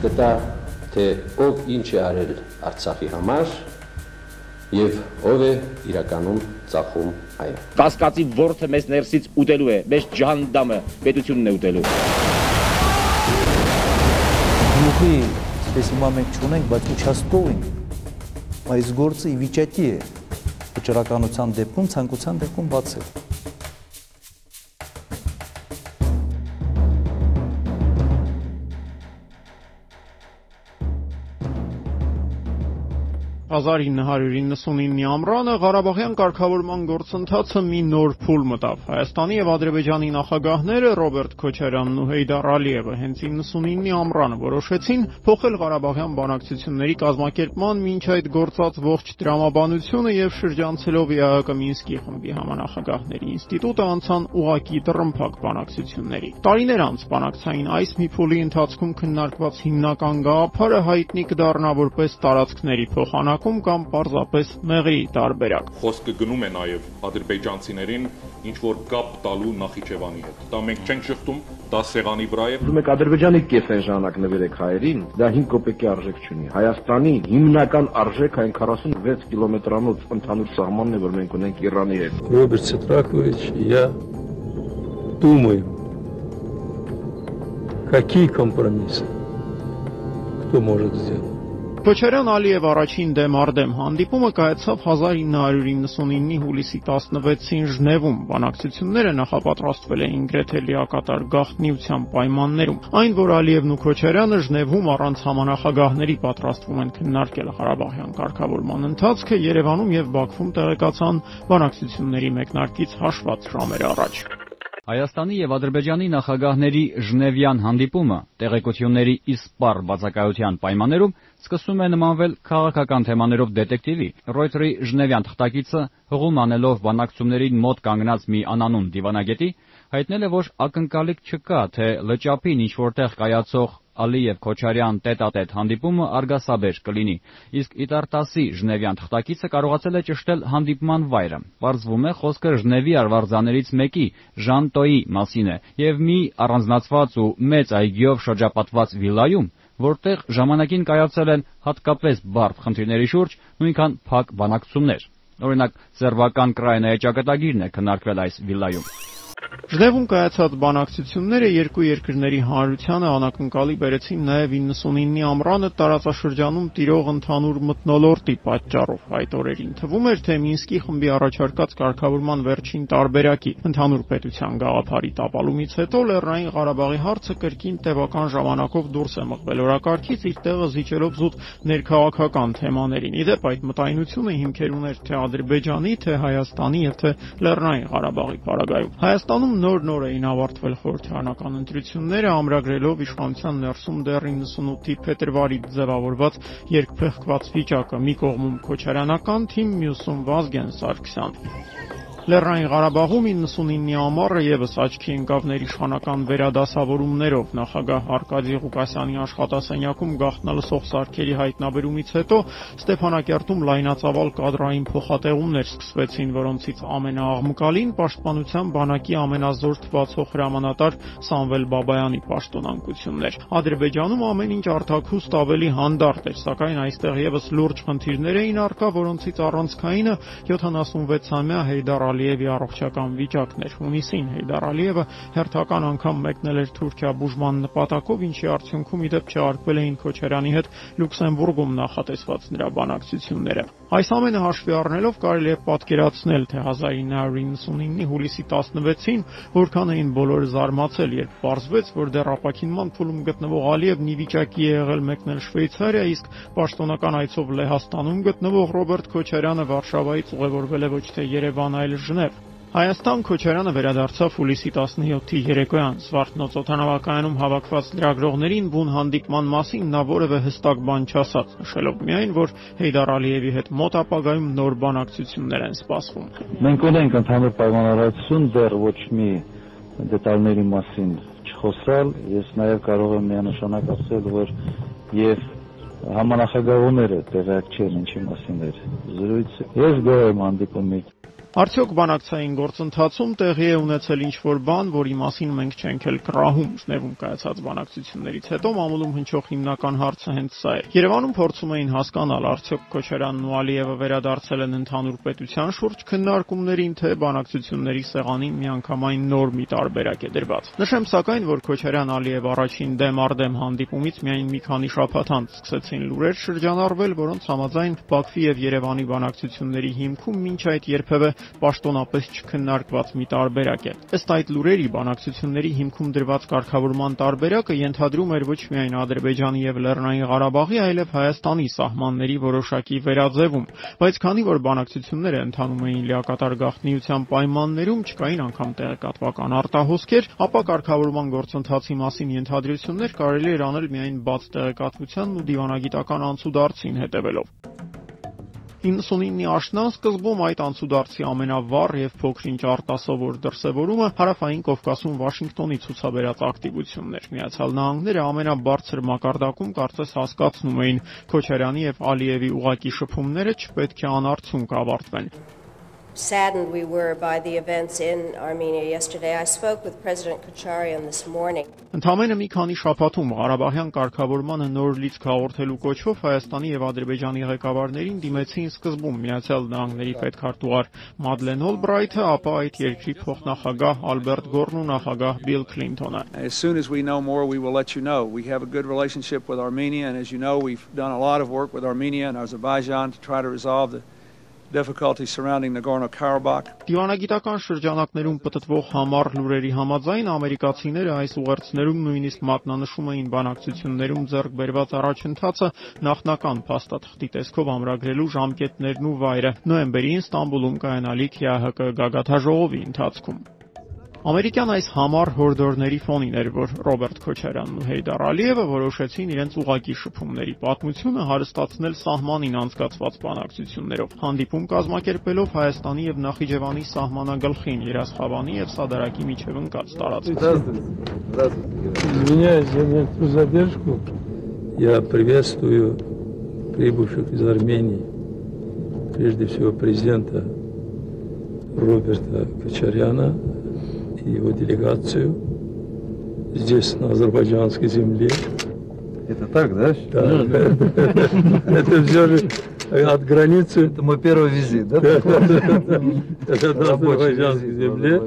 կտա, թե ով ինչ է արել Արցախի համար եւ ով է իրականում ծախում այն։ Կասկածի ворթը մեզ ներսից ուտելու է, մեզ ջանդամը պետությունն է ուտելու։ Ուղի, ես հիմա մենք չունենք, բայց ուչաստող ենք։ Այս գործը ի վիճակի է վճռականության դեպքում, ցանկության դեպքում բաց է։ 1999-ի ամռանը Ղարաբաղյան կարգավորման գործընթացը մի նոր փուլ մտավ։ Հայաստանի եւ Ադրբեջանի նախագահները Ռոբերտ Քոչարյանն ու Հեյդար Ալիևը հենց 99-ի ամռանը որոշեցին փոխել Ղարաբաղյան բանակցությունների կազմակերպման մինչ այդ գործած ողջ դրամաբանությունը եւ շրջանցելով ԵԱՀԿ Մինսկի խմբի համանախագահների ինստիտուտը անցան ուղակի դռնփակ բանակցությունների։ Տարիներ անց բանակցային այս մի փուլի ընթացքում քննարկված հիմնական գաղափարը հայտնի կդառնա որպես տարածքների փոխանակ շարունակում կամ պարզապես մեղի տարբերակ։ Խոսքը գնում է նաև ադրբեջանցիներին ինչ որ կապ տալու Նախիջևանի հետ։ Դա մենք չենք շղթում, դա սեղանի վրա է։ Ուզում եք Ադրբեջանի կես այն ժամանակ նվերեք հայերին, դա 5 կոպեկի արժեք չունի։ Հայաստանի հիմնական արժեքը այն 46 կիլոմետրանոց ընդհանուր սահմանն է, որ մենք ունենք Իրանի հետ։ Роберт Сетракович, я думаю, какие компромиссы кто может сделать. Քոչարյան Ալիև առաջին դեմ արդեմ հանդիպումը կայացավ 1999-ի հուլիսի 16-ին Ժնևում։ Բանակցությունները նախապատրաստվել էին գրեթե լիակատար գաղտնիության պայմաններում։ Այն, որ Ալիևն ու Քոչարյանը Ժնևում առանց համանախագահների պատրաստվում են քննարկել Ղարաբաղյան կարգավորման ընթացքը, Երևանում եւ Բաքվում տեղեկացան բանակցությունների մեկնարկից հաշված ժամեր առաջ։ Հայաստանի եւ Ադրբեջանի նախագահների Ժնևյան հանդիպումը տեղեկությունների իսպառ բացակայության պայմաններում սկսում է նմանվել քաղաքական թեմաներով դետեկտիվի։ Reuters-ի Ժնևյան թղթակիցը հղում անելով բանակցություններին մոտ կանգնած մի անանուն դիվանագետի հայտնել է, որ ակնկալիք չկա, թե լճափին ինչ որտեղ կայացող Ալիև-Քոչարյան տետատետ հանդիպումը արգասաբեր կլինի, իսկ Իտարտասի ժնևյան թղթակիցը կարողացել է ճշտել հանդիպման վայրը։ Պարզվում է, խոսքը Ժնևի արվարձաներից մեկի՝ Ժանտոյի մասին է եւ մի առանձնացված ու մեծ այգիով շրջապատված վիլայում, որտեղ ժամանակին կայացել են հատկապես բարդ խնդիրների շուրջ նույնքան փակ բանակցություններ։ Օրինակ, սերբական Կրաինայի ճակատագիրն է քննարկվել այս վիլայում։ Ժնևում կայացած բանակցությունները երկու երկրների հանրությանը անակնկալի բերեցին նաև 99-ի ամռանը տարածաշրջանում տիրող ընդհանուր մթնոլորտի պատճառով։ Այդ օրերին թվում էր, թե Մինսկի խմբի առաջարկած կարգավորման վերջին տարբերակի ընդհանուր պետության գաղափարի տապալումից հետո Լեռնային Ղարաբաղի հարցը կրկին տևական ժամանակով դուրս է մղվել օրակարգից իր տեղը զիջելով զուտ ներքաղաքական թեմաներին։ Իդեպ այդ մտայնությունը հիմքեր ուներ թե Ադրբեջանի, թե Հայաստանի եւ թե Լեռնային Ղարաբաղի պարագայում։ Հայաստանում նոր-նոր էին ավարտվել խորհրդարանական ընտրությունները, ամրագրելով իշխանության ներսում դեռ 98-ի փետրվարի ձևավորված երկփեղկված վիճակը՝ մի կողմում Քոչարյանական թիմ, մյուսում Վազգեն Սարգսյան։ Լեռնային Ղարաբաղում 99-ի ամառը եւս աչքի ընկավ ներիշխանական վերադասավորումներով նախագահ Արկադի Ղուկասյանի աշխատասենյակում գաղտնալսող սարքերի հայտնաբերումից հետո Ստեփանակերտում լայնածավալ կադրային փոխատեղումներ սկսվեցին, որոնցից ամենաաղմկալին պաշտպանության բանակի ամենազոր թվացող հրամանատար Սամվել Բաբայանի պաշտոնանկությունն էր։ Ադրբեջանում ամեն ինչ արտաքուստ ավելի հանդարտ էր, սակայն այստեղ եւս լուրջ խնդիրներ էին արկա, որոնցից առանցքայինը 76-ամյա Հեյդար Ալիևի առողջական վիճակն էր։ Հունիսին Հեյդար Ալիևը հերթական անգամ մեկնել էր Թուրքիա բուժման նպատակով, ինչի արդյունքում իդեպ չարկվել էին Քոչարյանի հետ Լյուքսեմբուրգում նախատեսված նրա բանակցությունները։ Այս ամենը հաշվի առնելով կարելի է պատկերացնել, թե 1999-ի հուլիսի 16-ին որքան էին բոլորը զարմացել, երբ պարզվեց, որ դեռ ապակինման փուլում գտնվող Ալիևն ի վիճակի է եղել մեկնել Շվեյցարիա, իսկ պաշտոնական այցով Լեհաստանում գտնվող Ռոբերտ Քոչարյանը Վարշավայից ուղևորվել է ոչ թե Երևան, այլ Ժնև։ Հայաստան Քոչարյանը վերադարձավ հուլիսի 17-ի երեկոյան Սվարթնոց օթանավակայանում հավաքված լրագրողներին բուն հանդիպման մասին նա որևէ հստակ բան չասաց, նշելով միայն, որ Հեյդար Ալիևի հետ մոտ ապագայում նոր բանակցություններ են սպասվում։ Մենք ունենք ընդհանուր պայմանավորվածություն, դեռ ոչ մի դետալների մասին չխոսալ, ես նաև կարող եմ միանշանակ ասել, որ եւ համանախագահողները տեղյակ չեն ինչի մասին էր զրույցը։ Ես գոհ եմ հանդիպումից Արդյոք բանակցային գործընթացում տեղի է ունեցել ինչ-որ բան, որի մասին մենք չենք էլ կռահում Ժնևում կայացած բանակցություններից հետո մամուլում հնչող հիմնական հարցը հենց սա է։ Երևանում փորձում էին հասկանալ, արդյոք Քոչարյանն ու Ալիևը վերադարձել են ընդհանուր պետության շուրջ քննարկումներին, թե բանակցությունների սեղանին միանգամայն նոր մի տարբերակ է դրված։ Նշեմ սակայն, որ Քոչարյան-Ալիև առաջին դեմ առ դեմ հանդիպումից միայն մի քանի շաբաթ անց սկսեցին լուրեր շրջանառվել, որոնց համաձայն Բաքվի եւ Երևանի բանակցությունների հիմքում մինչ այդ երբևէ պաշտոնապես չքննարկված մի տարբերակ է։ Ըստ այդ լուրերի բանակցությունների հիմքում դրված կարգավորման տարբերակը ենթադրում էր ոչ միայն Ադրբեջանի եւ Լեռնային Ղարաբաղի, այլև Հայաստանի սահմանների որոշակի վերաձևում, բայց քանի որ բանակցությունները ընթանում էին լիակատար գաղտնիության պայմաններում, չկային անգամ տեղեկատվական արտահոսքեր, ապա կարգավորման գործընթացի մասին ենթադրություններ կարելի էր անել միայն բաց տեղեկատվությանն ու դիվանագիտական անցուդարձին հետևելով։ 99-ի աշնան սկզբում այդ անցուդարձի ամենավառ եւ փոքրինչ արտասովոր դրսևորումը հարավային Կովկասում Վաշինգտոնի ցուցաբերած ակտիվությունն էր։ Միացյալ Նահանգները ամենաբարձր մակարդակում կարծես հասկացնում էին Քոչարյանի եւ Ալիևի ուղակի շփումները չպետք է անարդյունք ավարտվեն saddened we were by the events in Armenia yesterday. I spoke with President Kocharyan this morning. Ընդամենը մի քանի շաբաթում Ղարաբաղյան կարգավորմանը նոր լիցք հաղորդելու կոչով Հայաստանի եւ Ադրբեջանի ղեկավարներին դիմեցին սկզբում Միացյալ Նահանգների պետքարտուղար Մադլեն Օլբրայթը, ապա այդ երկրի փոխնախագահ Ալբերտ Գորն ու նախագահ Բիլ Քլինթոնը. As soon as we know more, we will let you know. We have a good relationship with Armenia and as you know, we've done a lot of work with Armenia and Azerbaijan to try to resolve the difficulties surrounding Nagorno-Karabakh. Դիվանագիտական շրջանակներում պատտվող համառ լուրերի համաձայն ամերիկացիները այս ուղերձներում նույնիսկ մատնանշում էին բանակցություններում ձեռք բերված առաջընթացը նախնական փաստաթղթի տեսքով ամրագրելու ժամկետներն ու վայրը նոեմբերին Ստամբուլում կայանալիք ՀՀԿ գագաթաժողովի ընթացքում։ Ամերիկյան այս համառ հորդորների ֆոնին էր, որ Ռոբերտ Քոչարյանն ու Հեյդար Ալիևը որոշեցին իրենց ուղակի շփումների պատմությունը հարստացնել սահմանին անցկացված բանակցություններով, հանդիպում կազմակերպելով Հայաստանի եւ Նախիջևանի սահմանագլխին Երասխավանի եւ Սադարակի միջև ընկած տարածքում։ Извиняюсь за некоторую задержку. Я приветствую прибывших из Армении, прежде всего президента Роберта Кочаряна, и его делегацию здесь, на азербайджанской земле. Это так, да? Да. Это все же от границы. Это мой первый визит, да? Это на азербайджанской земле.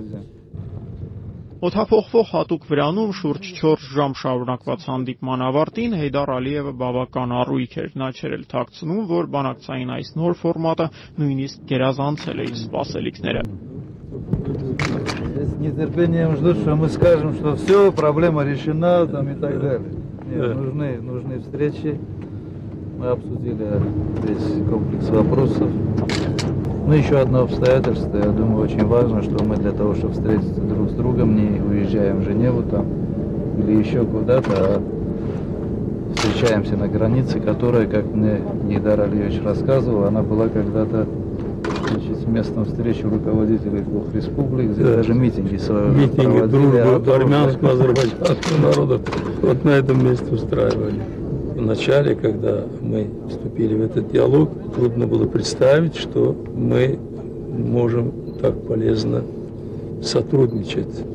Օթափողվող հատուկ վրանում շուրջ 4 ժամ շարունակված հանդիպման ավարտին Հեյդար Ալիևը բավական առույգ էր։ Նա չէր էլ թաքցնում, որ բանակցային այս նոր ֆորմատը նույնիսկ գերազանցել է իր սպասելիքները։ с нетерпением ждут, что мы скажем, что все, проблема решена там и так далее. Нет, нужны, нужны встречи. Мы обсудили весь комплекс вопросов. Ну, еще одно обстоятельство, я думаю, очень важно, что мы для того, чтобы встретиться друг с другом, не уезжаем в Женеву там или еще куда-то, а встречаемся на границе, которая, как мне Гейдар Алиевич рассказывал, она была когда-то значит, местом встречи руководителей двух республик, здесь да. даже митинги Митинги дружбы армянского, азербайджанского народа вот на этом месте устраивали. В начале, когда мы вступили в этот диалог, трудно было представить, что мы можем так полезно сотрудничать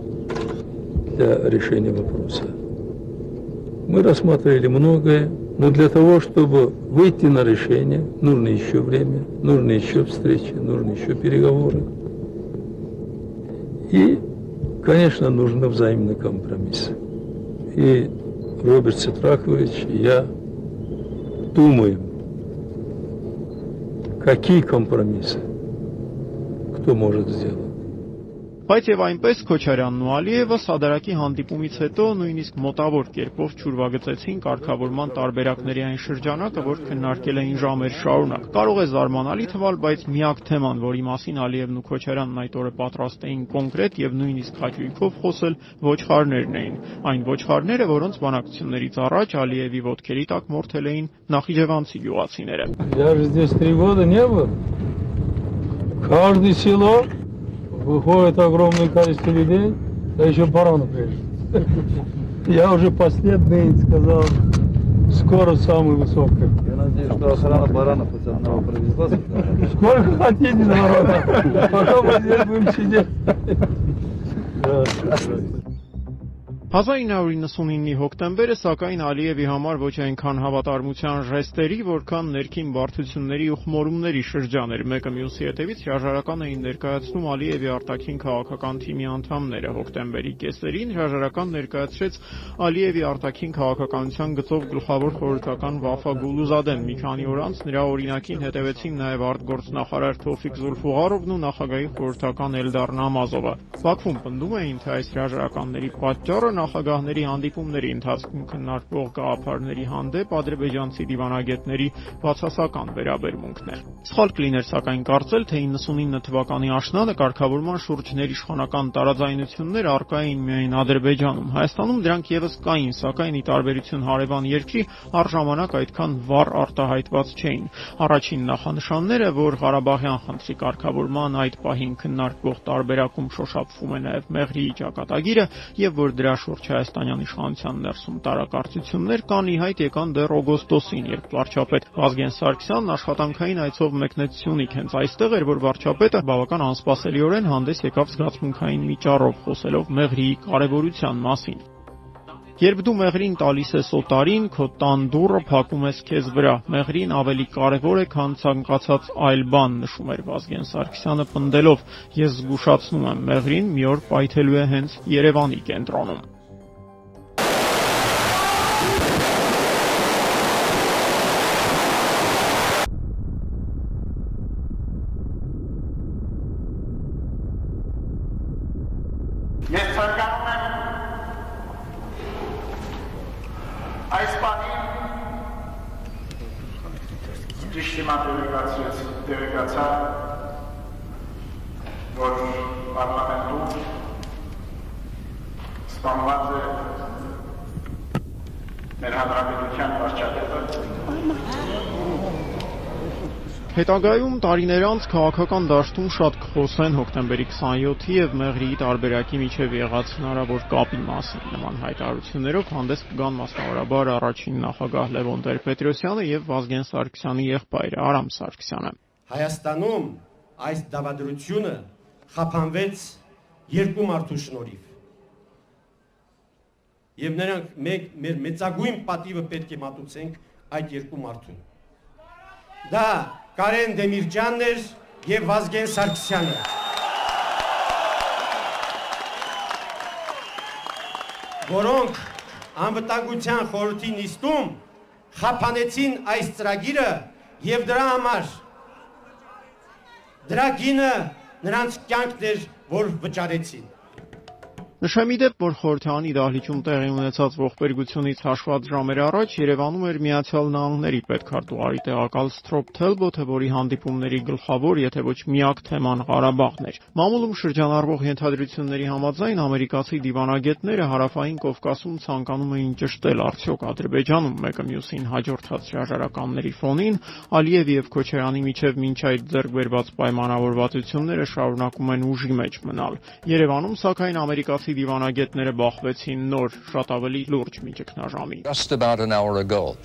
для решения вопроса. Мы рассматривали многое, но для того, чтобы выйти на решение, нужно еще время, нужно еще встречи, нужно еще переговоры. И, конечно, нужны взаимные компромиссы. И Роберт Сетракович, я думаю, какие компромиссы кто может сделать. Բայց եւ այնպես Քոչարյանն ու Ալիևը սադարակի հանդիպումից հետո նույնիսկ մոտավոր կերպով ճուրվագծեցին կարգավորման տարբերակների այն շրջանակը, որ քննարկել էին ժամեր շարունակ։ Կարող է զարմանալի թվալ, բայց միակ թեման, որի մասին Ալիևն ու Քոչարյանն այդ օրը պատրաստ էին կոնկրետ եւ նույնիսկ հաճույքով խոսել, ոչխարներն էին։ Այն ոչխարները, որոնց բանակցություններից առաջ Ալիևի ոտքերի տակ մորթել էին նախիջևանցի գյուղացիները։ Даже здесь 3 года не был. Каждый село выходит огромное количество людей, а еще прежде. Я уже последний сказал, Скоро самый высокий. Я надеюсь, что охрана баранов хоть одного привезла сюда. Сколько хотите народа. Потом мы здесь будем сидеть. Да. 1999-ի հոկտեմբերը սակայն Ալիևի համար ոչ այնքան հավատարմության ժեստերի, որքան ներքին բարդությունների ու խմորումների շրջան էր։ Մեկը մյուսի հետևից հրաժարական էին ներկայացնում Ալիևի արտաքին քաղաքական թիմի անդամները։ Հոկտեմբերի կեսերին հրաժարական ներկայացրեց Ալիևի արտաքին քաղաքականության գծով գլխավոր խորհրդական Վաֆա Գուլուզադեն։ Մի քանի օր անց նրա օրինակին հետևեցին նաև արտգործնախարար Թոֆիկ Զուլֆուղարովն ու նախագահի խորհրդական Էլդար Նամազովը։ Բաքվում պնդում էին, թե այս հրաժարականների պատճառը նախագահների հանդիպումների ընթացքում քննարկվող գաղափարների հանդեպ ադրբեջանցի դիվանագետների բացասական վերաբերմունքն է։ Սխալ կլիներ սակայն կարծել, թե 99 թվականի աշնանը կարգավորման շուրջ ներիշխանական տարաձայնություններ արկա էին միայն Ադրբեջանում։ Հայաստանում դրանք եւս կային, սակայն ի տարբերություն հարևան երկրի առժամանակ այդքան վառ արտահայտված չէին։ Առաջին նախանշանները, որ Ղարաբաղյան խնդրի կարգավորման այդ պահին քննարկվող տարբերակում շոշափվում է նաև Մեղրիի ճակատագիրը եւ որ դրա շուրջ հայաստանյան իշխանության ներսում տարակարծություններ կան ի հայտ եկան դեռ օգոստոսին, երբ վարչապետ Վազգեն Սարգսյանն աշխատանքային այցով մեկնեց Սյունիք։ Հենց այստեղ էր, որ վարչապետը բավական անսպասելիորեն հանդես եկավ զգացմունքային միջառով, խոսելով Մեղրիի կարևորության մասին։ Երբ դու մեղրին տալիս ես օտարին, քո տան դուռը փակում ես քեզ վրա։ Մեղրին ավելի կարևոր է, քան ցանկացած այլ բան, նշում էր Վազգեն Սարգսյանը պնդելով. Ես զգուշացնում եմ, մեղրին մի օր պայթելու է հենց Երևանի կենտրոնում։ Ես ցանկանում եմ այս բանին ճիշտ հիմա տեղեկացրեց տեղեկացա որ պարլամենտում սպանված է մեր հանրապետության վարչապետը Հետագայում տարիներ անց քաղաքական դաշտում շատ կխոսեն հոկտեմբերի 27-ի եւ Մեղրիի տարբերակի միջև եղած հնարավոր կապի մասին։ Նման հայտարարություններով հանդես կգան մասնավորաբար առաջին նախագահ Լևոն Տեր-Պետրոսյանը եւ Վազգեն Սարգսյանի եղբայրը Արամ Սարգսյանը։ Հայաստանում այս դավադրությունը խափանվեց երկու մարդու շնորհիվ։ Եվ նրանք մեկ մեր մեծագույն պատիվը պետք է մատուցենք այդ երկու մարդուն։ Դա Կարեն Դեմիրճյանն էր եւ Վազգեն Սարգսյանը։ Որոնք անվտանգության խորհրդի նիստում խափանեցին այս ծրագիրը եւ դրա համար դրա գինը նրանց կյանքն էր, որ վճարեցին։ Նշեմի դեպ, որ խորհրդանի դահլիճում տեղի ունեցած ողբերգությունից հաշված ժամեր առաջ Երևանում էր Միացյալ Նահանգների պետքարտուղարի տեղակալ Սթրոփ Թելբոթը, որի հանդիպումների գլխավոր, եթե ոչ միակ թեման Ղարաբաղն էր։ Մամուլում շրջանառվող ենթադրությունների համաձայն ամերիկացի դիվանագետները հարավային Կովկասում ցանկանում էին ճշտել արդյոք Ադրբեջանում մեկը մյուսին հաջորդած հրաժարականների ֆոնին Ալիևի եւ Քոչարյանի միջև մինչ այդ ձեռք բերված պայմանավորվածությունները շարունակում են ուժի մեջ մնալ։ Երևանում սակայն ամերիկացի ֆրանսիացի դիվանագետները բախվեցին նոր, շատ ավելի լուրջ միջկնաժամի։ Just about an hour ago,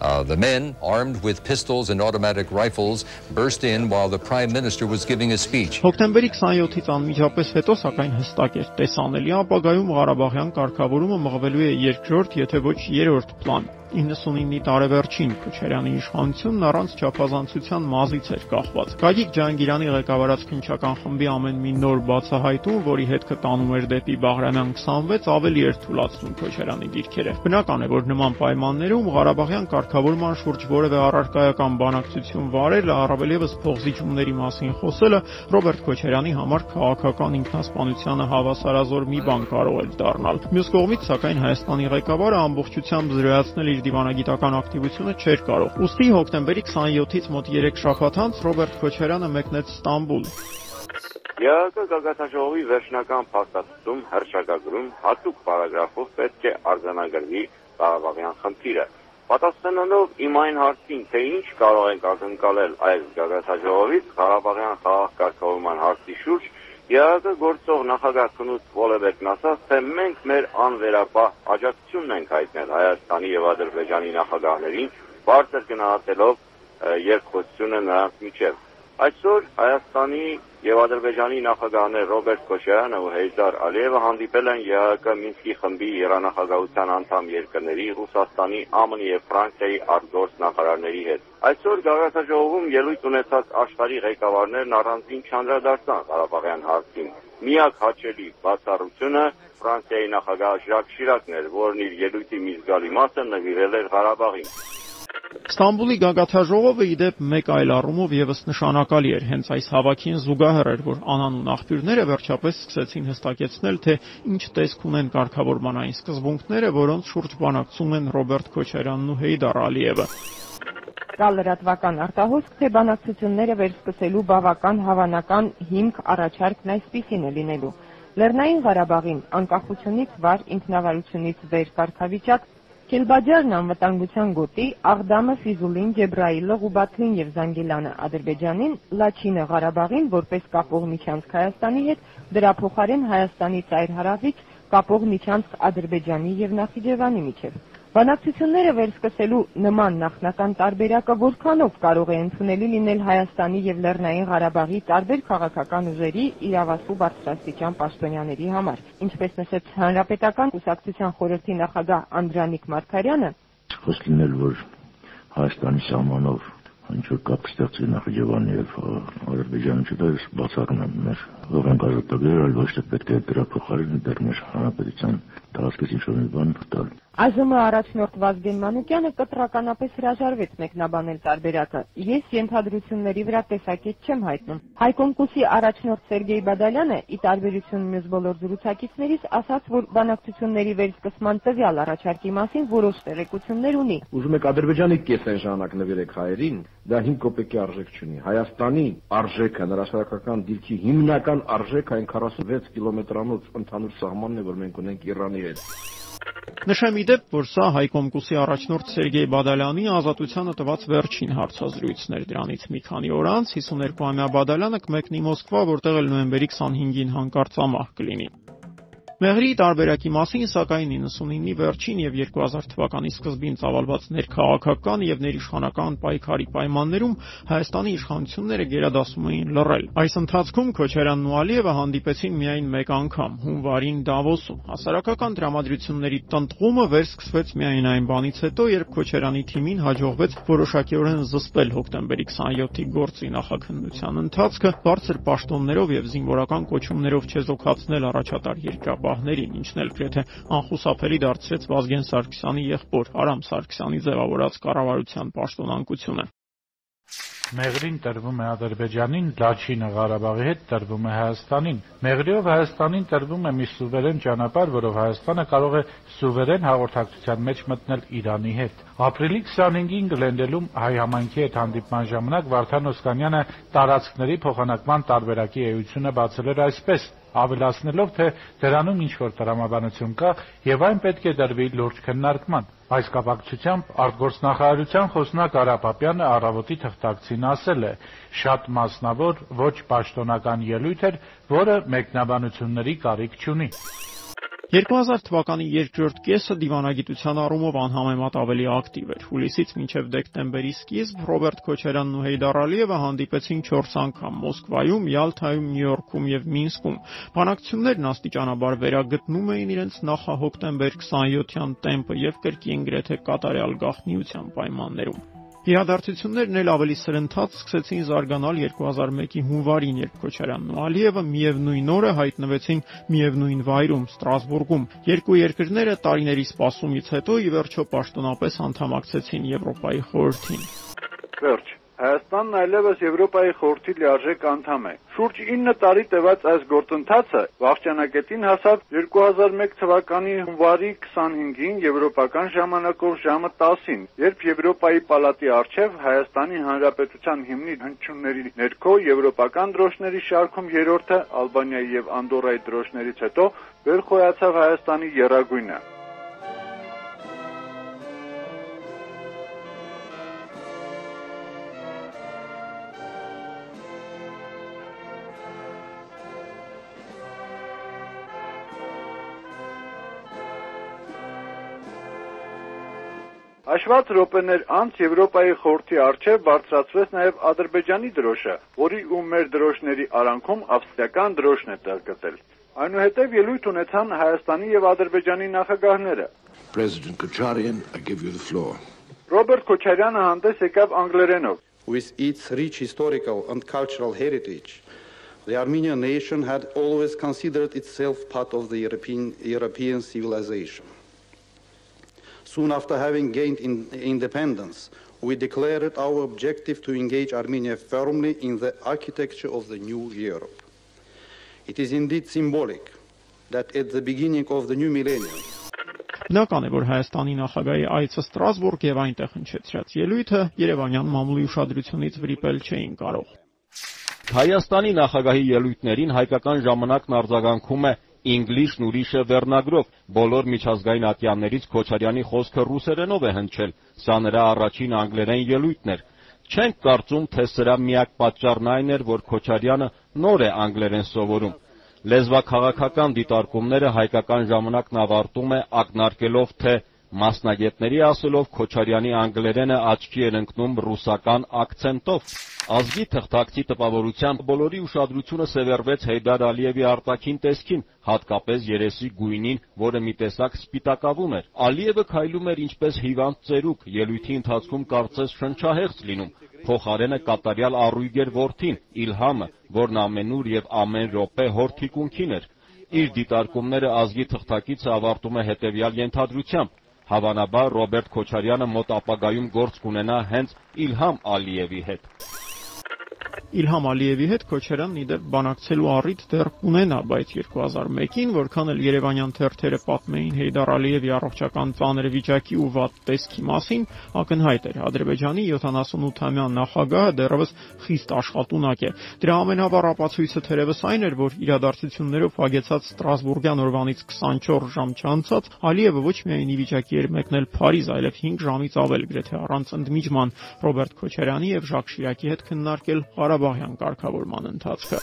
uh, the men armed with pistols and automatic rifles burst in while the prime minister was giving a speech. Հոկտեմբերի 27-ից անմիջապես հետո սակայն հստակ էր տեսանելի ապագայում Ղարաբաղյան կարգավորումը մղվելու է երկրորդ, եթե ոչ երրորդ պլան։ 99-ի տարեվերջին Քոչարյանի իշխանությունն առանց չափազանցության մազից էր կախված։ Գագիկ Ջանգիրյանի ղեկավարած քնչական խմբի ամեն մի նոր բացահայտում, որի հետքը տանում էր դեպի Բաղրամյան 26, ավելի էր թույլատնում Քոչարյանի դիրքերը։ Բնական է, որ նման պայմաններում Ղարաբաղյան կարգավորման շուրջ որևէ առարկայական բանակցություն վարելը, առավել եւս փողզիջումների մասին խոսելը Ռոբերտ Քոչարյանի համար քաղաքական ինքնասպանությանը հավասարազոր մի բան կարող էր դառնալ։ Մյուս կողմից, սակայն Հայաստանի ղեկավարը ամբողջությամբ զրոյացնել իր դիվանագիտական ակտիվությունը չէր կարող։ Ոստի հոկտեմբերի 27-ից մոտ 3 շաբաթ անց Ռոբերտ Քոչարյանը մեկնեց Ստամբուլ։ ԵԱԿ գագաթաժողովի վերջնական փաստաթղթում հրճակագրում հատուկ պարագրաֆով պետք է արձանագրվի Ղարաբաղյան խնդիրը։ Պատասխանելով իմ այն հարցին, թե ինչ կարող ենք ակնկալել այս գագաթաժողովից Ղարաբաղյան խաղաղ կարգավորման հարցի շուրջ, ԵԱՀԿ գործող նախագահ Քնուտ Վոլեբեկն ասաց, թե մենք մեր անվերապահ աջակցությունն ենք հայտնել Հայաստանի եւ Ադրբեջանի նախագահներին, բարձր գնահատելով երկխոսությունը նրանց միջև։ Այսօր Հայաստանի եւ Ադրբեջանի նախագահներ Ռոբերտ Քոչարյանը ու Հեյդար Ալիևը հանդիպել են ԵԱՀԿ Մինսկի խմբի երանախագահության անդամ երկրների Ռուսաստանի, ԱՄՆ-ի եւ Ֆրանսիայի արտգործ նախարարների հետ։ Այսօր գաղափարաժողովում ելույթ ունեցած աշխարհի ղեկավարներն առանձին չանդրադարձան Ղարաբաղյան հարցին։ Միակ հաճելի բացառությունը Ֆրանսիայի նախագահ Ժակ Շիրակն էր, որն իր ելույթի մի զգալի մասը նվիրել էր Ղարաբաղին։ Ստամբուլի գագաթաժողովը ի դեպ մեկ այլ առումով եւս նշանակալի էր։ Հենց այս հավաքին զուգահեռ էր, որ անանուն աղբյուրները վերջապես սկսեցին հստակեցնել, թե ինչ տեսք ունեն կարգավորման այն սկզբունքները, որոնց շուրջ բանակցում են Ռոբերտ Քոչարյանն ու Հեյդար Ալիևը կա լրատվական արտահոսք, թե բանակցությունները վերսկսելու բավական հավանական հիմք առաջարկն այսպիսին է լինելու։ Լեռնային Ղարաբաղին անկախությունից վար ինքնավարությունից վեր կարգավիճակ Քելբաջարն անվտանգության գոտի, Աղդամը, Ֆիզուլին, Ջեբրայիլը, Ղուբաթլին եւ Զանգիլանը Ադրբեջանին, Լաչինը Ղարաբաղին որպես կապող միջանցք Հայաստանի հետ, դրա փոխարեն Հայաստանի ծայր հարավից կապող միջանցք Ադրբեջանի եւ Նախիջևանի միջև։ Բանակցությունները վերսկսելու նման նախնական տարբերակը որքանով կարող է ընդունելի լինել Հայաստանի եւ Լեռնային Ղարաբաղի տարբեր քաղաքական ուժերի իրավասու բարձրաստիճան պաշտոնյաների համար։ Ինչպես նշեց Հանրապետական կուսակցության խորհրդի նախագահ Անդրանիկ Մարգարյանը, խոսք լինել որ Հայաստանի սահմանով ինչ որ կապ ստեղծի Նախիջևանի եւ Ադրբեջանի չդես բացառն մեր ողենք ազատագրել, այլ ոչ թե պետք է դրա փոխարեն դեռ մեր հանրապետության տարածքից ինչ որ մի բան տալ։ ԱԺՄ առաջնորդ Վազգեն Մանուկյանը կտրականապես հրաժարվեց մեկնաբանել տարբերակը։ Ես ենթադրությունների վրա տեսակետ չեմ հայտնում։ Հայկոմկուսի առաջնորդ Սերգեյ Բադալյանը, ի տարբերություն մյուս բոլոր զրուցակիցներից, ասաց, որ բանակցությունների վերսկսման տվյալ առաջարկի մասին որոշ տեղեկություններ ունի։ Ուզում եք Ադրբեջանի կեսեն ժամանակ նվիրեք հայերին, դա 5 կոպեկի արժեք չունի։ Հայաստանի արժեքը, նրա հասարակական դիրքի հիմնական արժեքը այն 46 կիլոմետրանոց ընդհանուր սահմանն է, որ մենք ունենք Իրանի հետ։ Նշեմ ի դեպ, որ սա Հայկոմկուսի առաջնորդ Սերգեյ Բադալյանի ազատությանը տված վերջին հարցազրույցն էր դրանից մի քանի օր անց 52-ամյա Բադալյանը կմեկնի Մոսկվա, որտեղ էլ նոյեմբերի 25-ին հանկարծ ամահ կլինի։ Մեղրի տարբերակի մասին սակայն 99-ի վերջին եւ 2000 թվականի սկզբին ծավալված ներքաղաքական եւ ներիշխանական պայքարի պայմաններում Հայաստանի իշխանությունները գերադասում էին լռել։ Այս ընթացքում Քոչարյանն ու Ալիևը հանդիպեցին միայն մեկ անգամ՝ հունվարին Դավոսում։ Հասարակական տրամադրությունների տնտղումը վերսկսվեց միայն այն բանից հետո, երբ Քոչարյանի թիմին հաջողվեց որոշակիորեն զսպել հոկտեմբերի 27-ի գործի նախաքննության ընթացքը, բարձր պաշտոններով եւ զինվորական կոչումներով չեզոքացնել առաջատար երկրապահ պահներին, ինչն էլ գրեթե անխուսափելի դարձրեց Վազգեն Սարգսյանի եղբոր Արամ Սարգսյանի ձևավորած կառավարության պաշտոնանկությունը։ Մեղրին տրվում է Ադրբեջանին, Լաչինը Ղարաբաղի հետ տրվում է Հայաստանին։ Մեղրիով Հայաստանին տրվում է մի սուվերեն ճանապարհ, որով Հայաստանը կարող է սուվերեն հաղորդակցության մեջ մտնել Իրանի հետ։ Ապրիլի 25-ին Գլենդելում հայ համայնքի հետ հանդիպման ժամանակ Վարդան Օսկանյանը տարածքների փոխանակման տարբերակի էությունը բացել էր այսպես ավելացնելով, թե դրանում ինչ-որ տրամաբանություն կա եւ այն պետք է դրվի լուրջ քննարկման։ Այս կապակցությամբ արտգործնախարարության խոսնակ Արա Պապյանը առավոտի թղթակցին ասել է. «Շատ մասնավոր, ոչ պաշտոնական ելույթ էր, որը մեկնաբանությունների կարիք չունի»։ 2000 թվականի երկրորդ կեսը դիվանագիտության առումով անհամեմատ ավելի ակտիվ էր։ Հուլիսից մինչև դեկտեմբերի սկիզբ Ռոբերտ Քոչարյանն ու Հեյդար Ալիևը հանդիպեցին 4 անգամ Մոսկվայում, Յալթայում, Նյու Յորքում եւ Մինսկում։ Բանակցություններն աստիճանաբար վերագտնում էին իրենց նախահոկտեմբեր 27-յան տեմպը եւ կրկին գրեթե կատարյալ գաղտնիության պայմաններում։ Իրադարձություններն էլ ավելի սրընթաց սկսեցին զարգանալ 2001-ի հունվարին, երբ Քոչարյանն ու Ալիևը միևնույն օրը հայտնվեցին միևնույն վայրում Ստրասբուրգում։ Երկու երկրները տարիների սպասումից հետո ի վերջո պաշտոնապես անդամակցեցին Եվրոպայի խորհրդին։ Վերջ Հայաստանն այլևս Եվրոպայի խորհրդի լիարժեք անդամ է։ Շուրջ 9 տարի տևած այս գործընթացը վաղճանակետին հասավ 2001 թվականի հունվարի 25-ին եվրոպական ժամանակով ժամը 10-ին, երբ Եվրոպայի պալատի առջև Հայաստանի Հանրապետության հիմնի հնչյունների ներքո եվրոպական դրոշների շարքում երրորդը Ալբանիայի եւ Անդորայի դրոշներից հետո վերխոյացավ Հայաստանի երագույնը։ Հաշված րոպեներ անց Եվրոպայի խորհրդի արչև բարձրացվեց նաև Ադրբեջանի դրոշը, որի ու մեր դրոշների արանքում ավստրիական դրոշն է տեղ գտել։ Այնուհետև ելույթ ունեցան Հայաստանի եւ Ադրբեջանի նախագահները։ President Kocharyan, I give you the floor. Ռոբերտ Քոչարյանը հանդես եկավ անգլերենով։ With its rich historical and cultural heritage, the Armenian nation had always considered itself part of the European, European civilization. Soon after having gained in, independence, we declared our objective to engage Armenia firmly in the architecture of the new Europe. It is indeed symbolic that at the beginning of the new millennium, Բնական է, որ Հայաստանի նախագահի այցը Ստրասբուրգ եւ այնտեղ հնչեցրած ելույթը Երևանյան մամուլի ուշադրությունից վրիպել չէին կարող։ Հայաստանի նախագահի ելույթներին հայկական ժամանակն արձագանքում է English-ն ուրիշը վերնագրով։ Բոլոր միջազգային ատյաններից Քոչարյանի խոսքը ռուսերենով է հնչել։ Սա նրա առաջին անգլերեն ելույթն էր։ Չենք կարծում, թե սրա միակ պատճառն այն էր, որ Քոչարյանը նոր է անգլերեն սովորում։ Լեզվաքաղաքական դիտարկումները հայկական ժամանակն ավարտում է ակնարկելով, թե Մասնագետների ասելով Քոչարյանի անգլերենը աչքի էր ընկնում ռուսական ակցենտով։ Ազգի թղթակցի տպավորությամբ բոլորի ուշադրությունը սևեռվեց Հեյդար Ալիևի արտաքին տեսքին, հատկապես երեսի գույնին, որը մի տեսակ սպիտակավուն էր։ Ալիևը քայլում էր ինչպես հիվանդ ծերուկ, ելույթի ընթացքում կարծես շնչահեղձ լինում։ Փոխարենը կատարյալ առույգ էր որդին՝ Իլհամը, որն ամենուր եւ ամեն րոպե հոր թիկունքին էր։ Իր դիտարկումները ազգի թղթակիցը ավարտում է հետևյալ ենթադրությամբ. Հավանաբար Ռոբերտ Քոչարյանը մոտ ապագայում գործ կունենա հենց Իլհամ Ալիևի հետ։ Իլհամ Ալիևի հետ Քոչարյանն իդեպ բանակցելու առիթ դեռ ունենա, բայց 2001-ին, որքան էլ Երևանյան թերթերը պատմեին Հեյդար Ալիևի առողջական ծանր վիճակի ու վատ տեսքի մասին, ակնհայտ էր. Ադրբեջանի 78-ամյա նախագահը դեռևս խիստ աշխատունակ է։ Դրա ամենավառ ապացույցը թերևս այն էր, որ իրադարձություններով հագեցած Ստրասբուրգյան օրվանից 24 ժամ չանցած Ալիևը ոչ միայն ի վիճակի էր մեկնել Փարիզ, այլև 5 ժամից ավել գրեթե առանց ընդմիջման Ռոբերտ Քոչարյանի եւ Ժակ Շիրակի հետ քննարկել Ղարաբաղյան կարգավորման ընթացքը։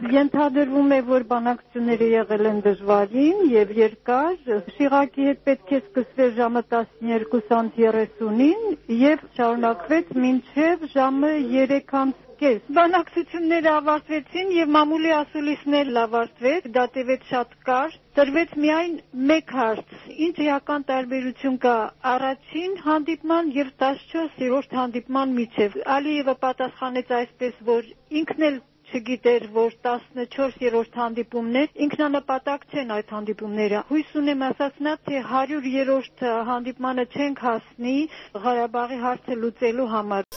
Ենթադրվում է, որ բանակցությունները եղել են դժվարին եւ երկար։ Շիրակի հետ պետք է սկսվեր ժամը 12:30-ին եւ շարունակվեց մինչեւ ժամը 3:00 կես։ Բանակցությունները ավարտվեցին եւ մամուլի ասուլիսն էլ ավարտվեց, դա տևեց շատ կարճ։ Տրվեց միայն մեկ հարց. ինչ էական տարբերություն կա առաջին հանդիպման եւ 14-րդ հանդիպման միջեւ։ Ալիևը պատասխանեց այսպես, որ ինքն էլ չգիտեր, որ 14-րդ հանդիպումներ ինքնանպատակ չեն այդ հանդիպումները։ Հույս ունեմ ասած նա, թե 100-րդ հանդիպմանը չենք հասնի Ղարաբաղի հարցը լուծելու համար։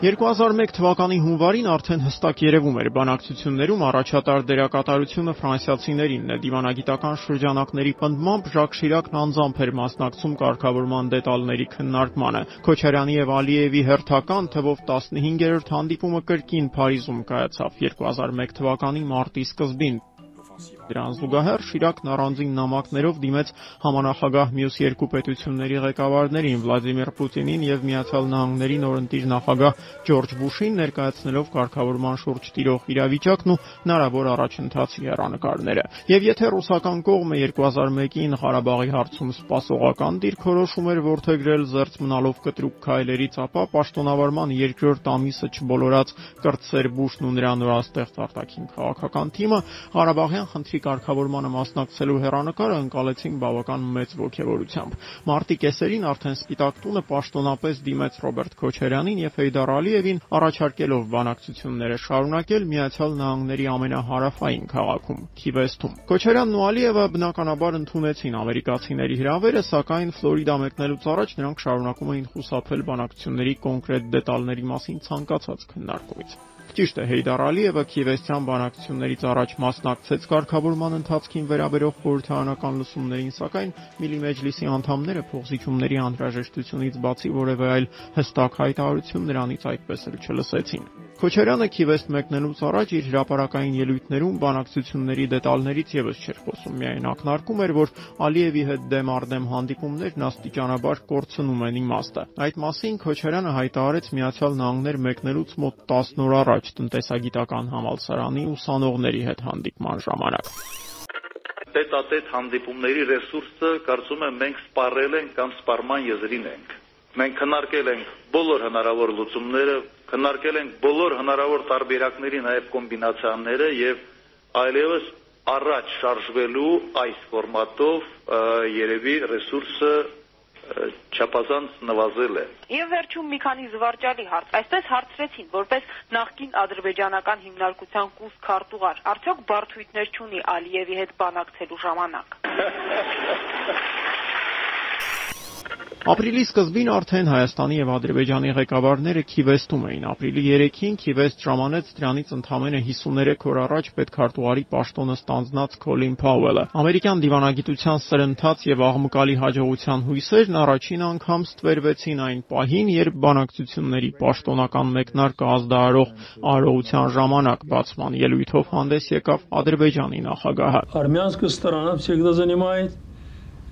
2001 թվականի հունվարին արդեն հստակ երևում էր բանակցություններում առաջատար դերակատարությունը ֆրանսիացիներինն է դիվանագիտական շրջանակների պնդմամբ Ժակ Շիրակն անձամբ էր մասնակցում կարգավորման դետալների քննարկմանը Քոչարյանի եւ Ալիևի հերթական թվով 15-րդ հանդիպումը կրկին Փարիզում կայացավ 2001 թվականի մարտի սկզբին Դրան զուգահեռ Շիրակն առանձին նամակներով դիմեց համանախագահ մյուս երկու պետությունների ղեկավարներին՝ Վլադիմիր Պուտինին եւ Միացյալ Նահանգների նորընտիր նախագահ Ջորջ Բուշին, ներկայացնելով կարգավորման շուրջ տիրող իրավիճակն ու հնարավոր առաջընթացի հեռանկարները։ Եվ եթե ռուսական կողմը 2001-ին Ղարաբաղի հարցում սպասողական դիրքորոշում էր ворթեգրել զերծ մնալով կտրուկ քայլերից, ապա պաշտոնավարման երկրորդ ամիսը չբոլորած կրտսեր Բուշն ու նրա նորաստեղծ արտաքին քաղաքական թիմը Ղարաբաղյան խնդրի կարգավորմանը մասնակցելու հերանեկարը ընկալեցին բավական մեծ ողջավորությամբ։ Մարտի կեսերին արդեն Սպիտակ տունը պաշտոնապես դիմեց Ռոբերտ Քոչարյանին եւ Հեյդար Ալիևին առաջարկելով բանակցությունները շարունակել Միացյալ Նահանգների ամենահարավային քաղաքում՝ Քիվեստում։ Քոչարյանն ու Ալիևը բնականաբար ընդունեցին ամերիկացիների հրավերը, սակայն Ֆլորիդա մեկնելուց առաջ նրանք շարունակում էին խուսափել բանակցությունների կոնկրետ դետալների մասին ցանկացած քննարկումից։ Ճիշտ է, Հեյդար Ալիևը Քիևեստյան բանակցություններից առաջ մասնակցեց կարգավորման ընթացքին վերաբերող խորհրդարանական լսումներին, սակայն Միլի Մեջլիսի անդամները փոխզիջումների անհրաժեշտությունից բացի որևէ այլ հստակ հայտարարություն նրանից այդպես էլ չլսեցին։ Քոչարյանը Քիվեստ մեկնելուց առաջ իր հրապարակային ելույթներում բանակցությունների դետալներից եւս չէր խոսում, միայն ակնարկում էր, որ Ալիևի հետ դեմ առ դեմ հանդիպումներն աստիճանաբար կորցնում են իմաստը։ Այդ մասին Քոչարյանը հայտարարեց Միացյալ Նահանգներ մեկնելուց մոտ 10 օր առաջ տնտեսագիտական համալսարանի ուսանողների հետ հանդիպման ժամանակ։ Տետատետ հանդիպումների ռեսուրսը կարծում եմ մենք սպառել ենք կամ սպառման եզրին ենք։ Մենք քննարկել ենք բոլոր հնարավոր լուծումները, քննարկել ենք բոլոր հնարավոր տարբերակների, նաև կոմբինացիաները եւ այլևս առաջ շարժվելու այս ֆորմատով երևի ռեսուրսը չափազանց նվազել է։ Եվ վերջում մի քանի զվարճալի հարց։ Այսպես հարցրեցին, որպես նախկին ադրբեջանական հիմնարկության կուս քարտուղար, արդյոք բարթույթներ չունի Ալիևի հետ բանակցելու ժամանակ։ Ապրիլի սկզբին արդեն Հայաստանի եւ Ադրբեջանի ղեկավարները Քիվեստում էին։ Ապրիլի 3-ին Քիվեստ ժամանեց դրանից ընդամենը 53 օր առաջ պետքարտուղարի պաշտոնը ստանձնած Քոլին Փաուելը։ Ամերիկյան դիվանագիտության սրընթաց եւ աղմկալի հաջողության հույսերն առաջին անգամ ստվերվեցին այն պահին, երբ բանակցությունների պաշտոնական մեկնարկը ազդարարող արարողության ժամանակ բացման ելույթով հանդես եկավ Ադրբեջանի նախագահը։ Армянская сторона всегда занимает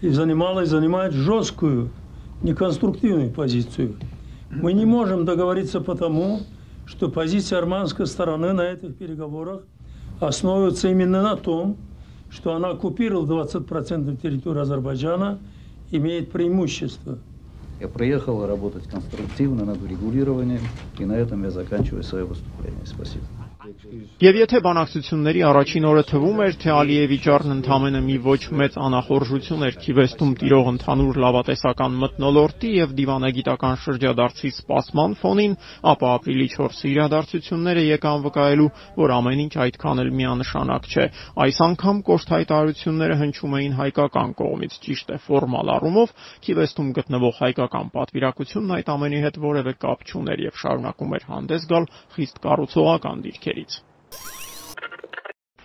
и занимала и занимает жесткую неконструктивную позицию. Мы не можем договориться потому, что позиция армянской стороны на этих переговорах основывается именно на том, что она оккупировала 20% территории Азербайджана, имеет преимущество. Я приехал работать конструктивно над урегулированием, и на этом я заканчиваю свое выступление. Спасибо. Եվ եթե բանակցությունների առաջին օրը թվում էր, թե Ալիևի ճառն ընդամենը մի ոչ մեծ անախորժություն էր Քիվեստում տիրող ընդհանուր լավատեսական մթնոլորտի եւ դիվանագիտական շրջադարձի սպասման ֆոնին, ապա ապրիլի 4-ի իրադարձությունները եկան վկայելու, որ ամեն ինչ այդքան էլ միանշանակ չէ։ Այս անգամ կոշտ հայտարարությունները հնչում էին հայկական կողմից, ճիշտ է, ֆորմալ առումով Քիվեստում գտնվող հայկական պատվիրակությունն այդ ամենի հետ որևէ կապ չուներ եւ շարունակում էր հանդես գալ խիստ կառուցողական դիրքերի հարցերից։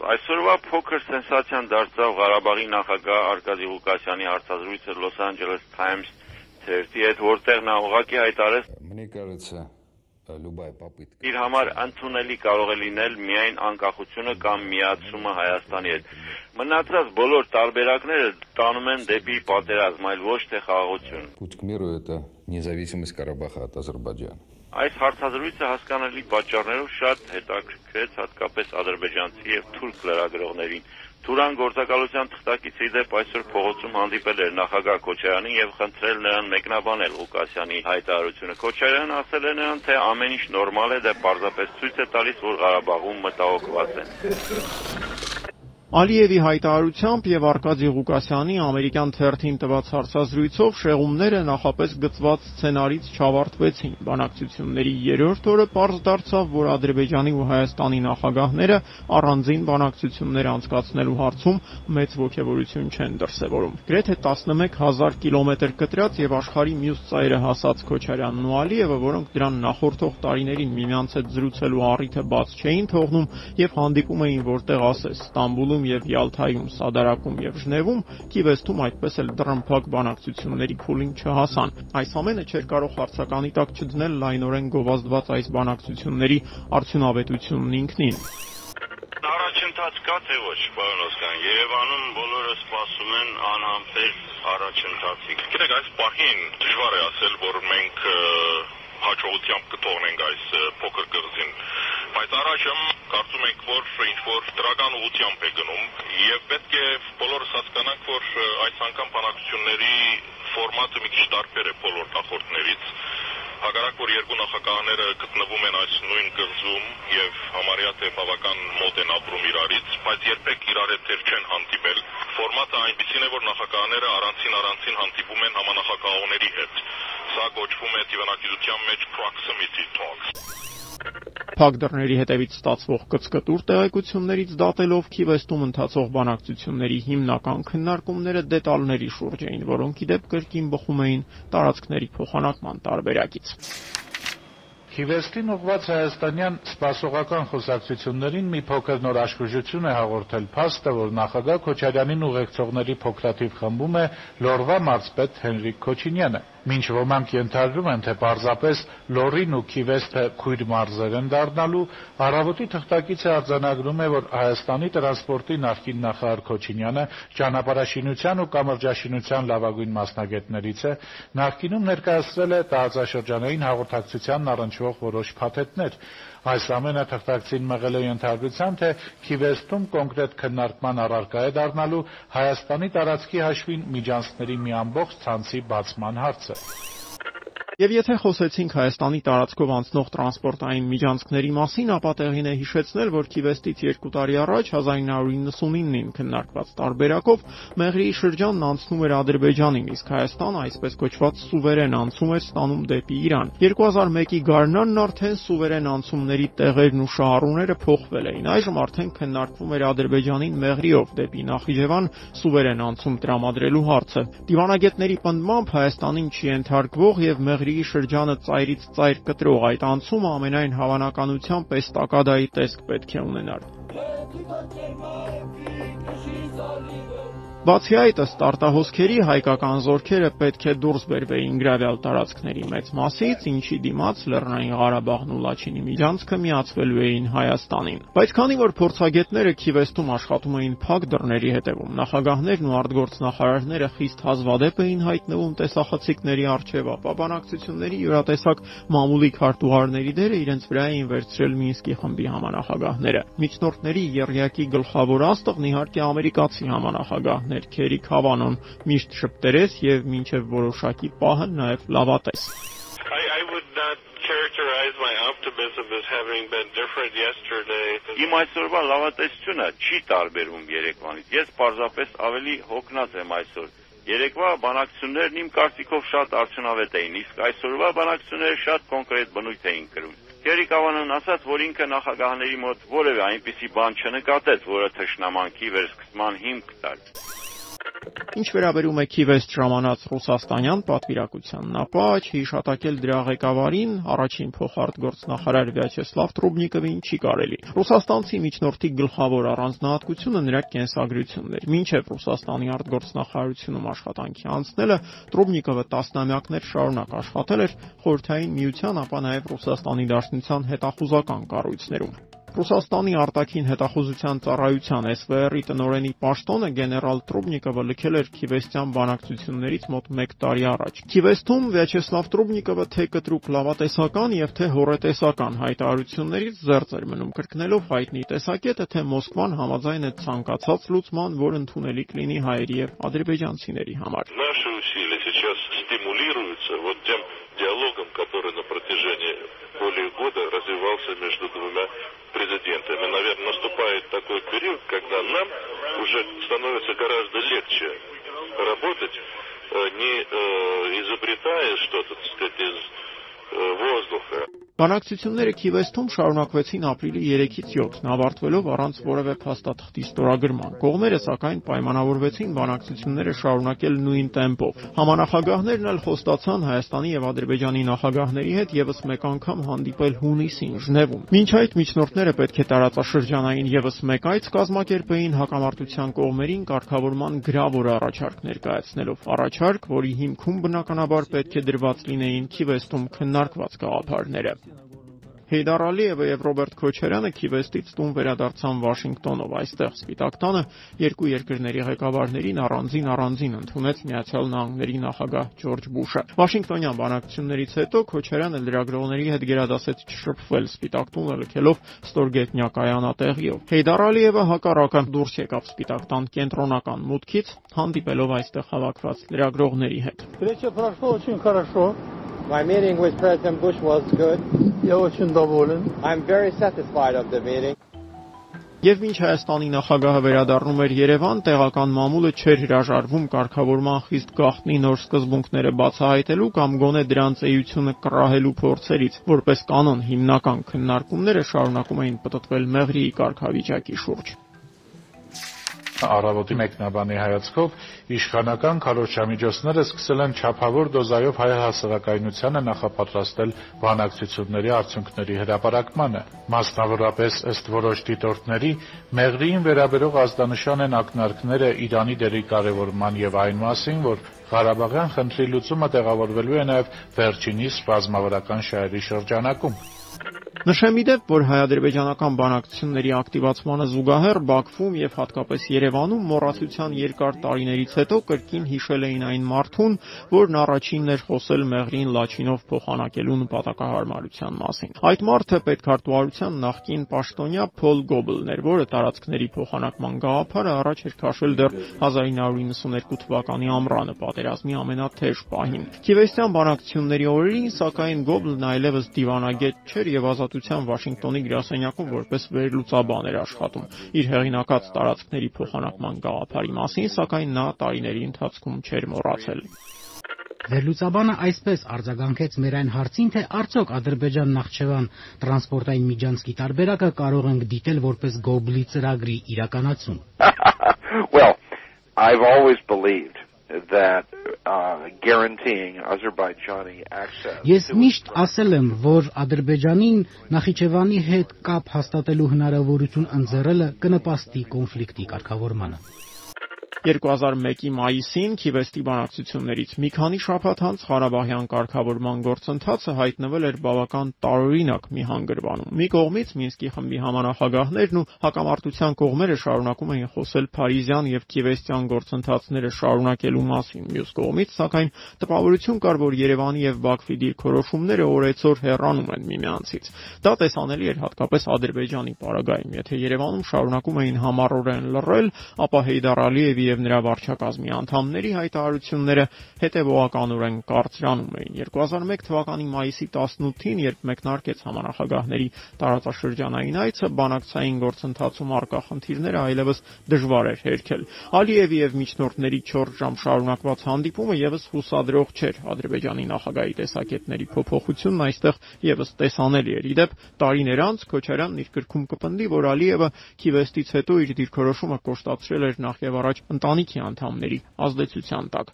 Այսօրվա փոքր սենսացիան դարձավ Ղարաբաղի նախագահ Արկադի Ղուկասյանի հարցազրույցը Los Angeles Times թերթի հետ, որտեղ նա ուղղակի հայտարարեց. Мне кажется, любая попытка Իր համար ընդունելի կարող է լինել միայն անկախությունը կամ միացումը Հայաստանի հետ։ Մնացած բոլոր տարբերակները տանում են դեպի պատերազմ, այլ ոչ թե խաղաղություն։ Путь к миру это независимость Карабаха от Азербайджана։ Այս հարցազրույցը հասկանալի պատճառներով շատ հետաքրքրեց հատկապես ադրբեջանցի եւ թուրք լրագրողներին։ Թուրան գործակալության թղթակիցի դեպ այսօր փողոցում հանդիպել էր նախագահ Քոչարյանին եւ խնդրել նրան մեկնաբանել Ղուկասյանի հայտարարությունը։ Քոչարյանը ասել է նրան, թե ամեն ինչ նորմալ է, դա պարզապես ցույց է տալիս, որ Ղարաբաղում մտահոգված են։ Ալիևի հայտարարությամբ եւ Արկադի Ղուկասյանի ամերիկյան թերթին տված հարցազրույցով շեղումները նախապես գծված սցենարից չավարտվեցին։ Բանակցությունների երրորդ օրը պարզ դարձավ, որ Ադրբեջանի ու Հայաստանի նախագահները առանձին բանակցություններ անցկացնելու հարցում մեծ ողջավորություն չեն դրսևորում։ Գրեթե 11000 կիլոմետր կտրած եւ աշխարհի մյուս ծայրը հասած Քոչարյանն ու Ալիևը, որոնք դրան նախորդող տարիներին միմյանց հետ զրուցելու առիթը բաց չէին թողնում եւ հանդիպում էին որտեղ ասես Ստամբուլում Բաքվում եւ Յալթայում, Սադարակում եւ Ժնևում Կիվեստում այդպես էլ դռնփակ բանակցությունների փուլին չհասան։ Այս ամենը չէր կարող հարցականի տակ չդնել լայնորեն գովազդված այս բանակցությունների արդյունավետությունն ինքնին։ Առաջընթաց կա թե ոչ, պարոն Օսկան։ Երևանում բոլորը սպասում են անհամբեր առաջընթացի։ Գիտեք, այս պահին դժվար է ասել, որ մենք հաջողությամբ կթողնենք այս փոքր կղզին բայց առայժմ կարծում ենք, որ ինչ որ դրական ուղությամբ է գնում եւ պետք է բոլորս հասկանանք, որ այս անգամ բանակցությունների ֆորմատը մի քիչ տարբեր է բոլոր նախորդներից հակառակ որ երկու նախագահները գտնվում են այս նույն կղզում եւ համարյա թե բավական մոտ են ապրում իրարից, բայց երբեք իրար հետ դեռ չեն հանդիպել։ Ֆորմատը այնպեսին է, որ նախագահները առանցին առանցին հանդիպում են համանախագահողների հետ։ Սա կոչվում է դիվանագիտության մեջ proximity talks։ Փակ դռների հետևից ստացվող կծկտուր տեղեկություններից դատելով Քիվեստում ընթացող բանակցությունների հիմնական քննարկումները դետալների շուրջ էին, որոնք ի դեպ կրկին բխում էին տարածքների փոխանակման տարբերակից։ Քիվեստին ուղված հայաստանյան սպասողական խոսակցություններին մի փոքր նոր աշխուժություն է հաղորդել փաստը, որ նախագահ Քոչարյանին ուղեկցողների փոքրաթիվ խմբում է Լորվա մարզպետ Հենրիկ Քոչինյանը։ Մինչ ոմանք ենթադրում են, թե պարզապես Լոռին ու Քիվեստը քույր մարզեր են դառնալու, «Առավոտ»-ի թղթակիցը արձանագրում է, որ Հայաստանի տրանսպորտի նախկին նախարար Քոչինյանը ճանապարհաշինության ու կամրջաշինության լավագույն մասնագետներից է, նախկինում ներկայացրել է տարածաշրջանային հաղորդակցությանն առնչվող որոշ փաթեթներ։ Այս ամենը թղթակցին մղել է ենթադրության, թե Քիվեստում կոնկրետ քննարկման առարկա է դառնալու Հայաստանի տարածքի հաշվին միջանցքների մի ամբողջ ցանցի բացման հարցը։ Եվ եթե խոսեցինք Հայաստանի տարածքով անցնող տրանսպորտային միջանցքների մասին, ապա տեղին է հիշեցնել, որ Քիվեստից 2 տարի առաջ 1999-ին քննարկված տարբերակով Մեղրիի շրջանն անցնում էր Ադրբեջանին, իսկ Հայաստանը այսպես կոչված սուվերեն անցում էր ստանում դեպի Իրան։ 2001-ի գարնանն արդեն սուվերեն անցումների տեղերն ու շահառուները փոխվել էին։ Այժմ արդեն քննարկվում էր Ադրբեջանին Մեղրիով դեպի Նախիջևան սուվերեն անցում տրամադրելու հարցը։ Դիվանագետների պնդմամբ Հայաստանին չի ենթարկվող եւ Մեղրի Մեղրիի շրջանը ծայրից ծայր կտրող այդ անցումը ամենայն հավանականությամբ էստակադայի տեսք պետք է ունենար։ Բացի այդ, ըստ արտահոսքերի հայկական զորքերը պետք է դուրս բերվեին գրավյալ տարածքների մեծ մասից, ինչի դիմաց Լեռնային Ղարաբաղն ու Լաչինի միջանցքը միացվելու էին Հայաստանին։ Բայց քանի որ փորձագետները Քիվեստում աշխատում էին փակ դռների հետևում, նախագահներն ու արտգործնախարարները խիստ հազվադեպ էին հայտնվում տեսախցիկների առջև, ապա բանակցությունների յուրատեսակ մամուլի քարտուղարների դերը իրենց վրա էին վերցրել Մինսկի խմբի համանախագահները։ Միջնորդների երյակի գլխավոր աստղն իհարկե ամերիկացի համանախագահն էր Քերի Քավանոն միշտ շփտերես եւ մինչեւ որոշակի պահը նաեւ լավատես։ I, I would not characterize my optimism as having been different yesterday. Իմ այսօրվա լավատեսությունը չի տարբերվում երեկվանից։ Ես պարզապես ավելի հոգնած եմ այսօր։ Երեկվա բանակցություններն իմ կարծիքով շատ արդյունավետ էին, իսկ այսօրվա բանակցությունները շատ կոնկրետ բնույթ էին կրում։ Քերի Կավանան ասաց, որ ինքը նախագահների մոտ որևէ այնպիսի բան չնկատեց, որը թշնամանքի վերսկսման հիմք տար։ Ինչ վերաբերում է Քիվեստ ժամանած ռուսաստանյան պատվիրակությանն, ապա չհիշատակել դրա ղեկավարին առաջին փոխարտգործնախարար Վյաչեսլավ Տրուբնիկովին չի կարելի։ Ռուսաստանցի միջնորդի գլխավոր առանձնահատկությունը նրա կենսագրությունն էր։ Մինչև Ռուսաստանի արտգործնախարարությունում աշխատանքի անցնելը Տրուբնիկովը տասնամյակներ շարունակ աշխատել էր Խորհրդային Միության, ապա նաև Ռուսաստանի Դաշնության հետախուզական կառույցներում։ Ռուսաստանի արտաքին հետախուզության ծառայության SVR-ի տնօրենի պաշտոնը գեներալ Տրուբնիկովը լքել էր Քիվեստյան բանակցություններից մոտ 1 տարի առաջ։ Քիվեստում Վյաչեսլավ Տրուբնիկովը թե կտրուկ լավատեսական եւ թե հորետեսական հայտարարություններից զերծ էր մնում կրկնելով հայտնի տեսակետը, թե Մոսկվան համաձայն է ցանկացած լուծման, որ ընդունելի կլինի հայերի եւ ադրբեջանցիների համար։ Наши усилия сейчас стимулируются вот тем диалогом, который на протяжении более года развивался между двумя президентами. Наверное, наступает такой период, когда нам уже становится гораздо легче работать, не изобретая что-то, так сказать, из воздуха. Բանակցությունները Քիվեստում շարունակվեցին ապրիլի 3-ից 7-ն, ավարտվելով առանց որևէ փաստաթղթի ստորագրման։ Կողմերը սակայն պայմանավորվեցին բանակցությունները շարունակել նույն տեմպով։ Համանախագահներն էլ խոստացան Հայաստանի եւ Ադրբեջանի նախագահների հետ եւս մեկ անգամ հանդիպել հունիսին Ժնևում։ Մինչ այդ միջնորդները պետք է տարածաշրջանային եւս մեկ այց կազմակերպեին հակամարտության կողմերին կարգավորման գրավոր առաջարկ ներկայացնելով։ Առաջարկ, որի հիմքում բնականաբար պետք է դրված լինեին Քիվեստում քննարկված գաղափարները։ Հեյդար Ալիևը եւ Ռոբերտ Քոչարյանը Քիվեստից տուն վերադարձան Վաշինգտոնով։ Այստեղ Սպիտակ տանը երկու երկրների ղեկավարներին առանձին առանձին ընդունեց Միացյալ Նահանգների նախագահ Ջորջ Բուշը։ Վաշինգտոնյան բանակցություններից հետո Քոչարյանը լրագրողների հետ գերադասեց չշփվել Սպիտակ տունը լքելով ստորգետնյա կայանատեղիով։ Հեյդար Ալիևը հակառակը դուրս եկավ Սպիտակ տան կենտրոնական մուտքից, հանդիպելով այստեղ հավաքված լրագրողների հետ։ Встреча прошла очень хорошо. My meeting with President Bush was good. Я очень доволен. I'm very satisfied of the meeting. Եվ մինչ Հայաստանի նախագահը վերադառնում էր Երևան, տեղական մամուլը չէր հրաժարվում կարգավորման խիստ գաղտնի նոր սկզբունքները բացահայտելու կամ գոնե դրանց էությունը կռահելու փորձերից, որպես կանոն հիմնական քննարկումները շարունակում էին պտտվել Մեղրիի կարգավիճակի շուրջ առավոտի մեկնաբանի հայացքով իշխանական քարոզչամիջոցները սկսել են չափավոր դոզայով հայ հասարակայնությանը նախապատրաստել բանակցությունների արդյունքների հրապարակմանը։ Մասնավորապես ըստ որոշ դիտորդների Մեղրիին վերաբերող ազդանշան են ակնարկները Իրանի դերի կարևորման եւ այն մասին, որ Ղարաբաղյան խնդրի լուծումը տեղավորվելու է նաեւ վերջինիս ռազմավարական շահերի շրջանակում։ Նշեմ իդեպ, որ հայ-ադրբեջանական բանակցությունների ակտիվացմանը զուգահեռ Բաքվում եւ հատկապես Երևանում մոռացության երկար տարիներից հետո կրկին հիշել էին այն մարդուն, որն առաջինն էր խոսել Մեղրին Լաչինով փոխանակելու նպատակահարմարության մասին։ Այդ մարդը պետքարտուարության նախկին պաշտոնյա Փոլ Գոբլն էր, որը տարածքների փոխանակման գաղափարը առաջ էր քաշել դեռ 1992 թվականի ամռանը պատերազմի ամենաթեժ պահին։ Քիվեստյան բանակցությունների օրերին, սակայն Գոբլն այլևս դիվանագետ չէր եւ ազատ ազատության Վաշինգտոնի գրասենյակում որպես վերլուծաբան էր աշխատում։ Իր հեղինակած տարածքների փոխանակման գաղափարի մասին, սակայն նա տարիների ընթացքում չէր մոռացել։ Վերլուծաբանը այսպես արձագանքեց մեր այն հարցին, թե արդյոք Ադրբեջան-Նախճեվան տրանսպորտային միջանցքի տարբերակը կարող ենք դիտել որպես Գոբլի ծրագրի իրականացում։ Well, I've always believed that uh, guaranteeing Azerbaijani access Ես միշտ ասել եմ, որ Ադրբեջանին Նախիջևանի հետ կապ հաստատելու հնարավորություն ընձեռելը կնպաստի կոնֆլիկտի կարգավորմանը։ 2001-ի մայիսին Քիվեստի բանակցություններից մի քանի շաբաթ անց Ղարաբաղյան կարգավորման գործընթացը հայտնվել էր բավական տարօրինակ մի հանգրվանում։ Մի կողմից Մինսկի խմբի համանախագահներն ու հակամարտության կողմերը շարունակում էին խոսել Փարիզյան եւ Քիվեստյան գործընթացները շարունակելու մասին։ Մյուս կողմից, սակայն, տպավորություն կար, որ Երևանի եւ Բաքվի դիրքորոշումները օրեցօր հեռանում են միմյանցից։ Դա տեսանելի էր հատկապես Ադրբեջանի պարագայում։ Եթե Երևանում շարունակում էին համառորեն լռել, ապա Հեյդար Ալիևի եւ նրա վարչակազմի անդամների հայտարարությունները հետևողականորեն կարծրանում էին։ 2001 թվականի մայիսի 18-ին, երբ մեկնարկեց համանախագահների տարածաշրջանային այցը, բանակցային գործընթացում արկա խնդիրները այլևս դժվար էր հերքել։ Ալիևի եւ միջնորդների 4 ժամ շարունակված հանդիպումը եւս հուսադրող չէր։ Ադրբեջանի նախագահի տեսակետների փոփոխությունն այստեղ եւս տեսանելի էր։ Իդեպ տարիներ անց Քոչարյանն իր գրքում կպնդի, որ Ալիևը Քիվեստից հետո իր դիրքորոշումը կոշտացրել էր նախ եւ առաջ ընտանիքի անդամների ազդեցության տակ։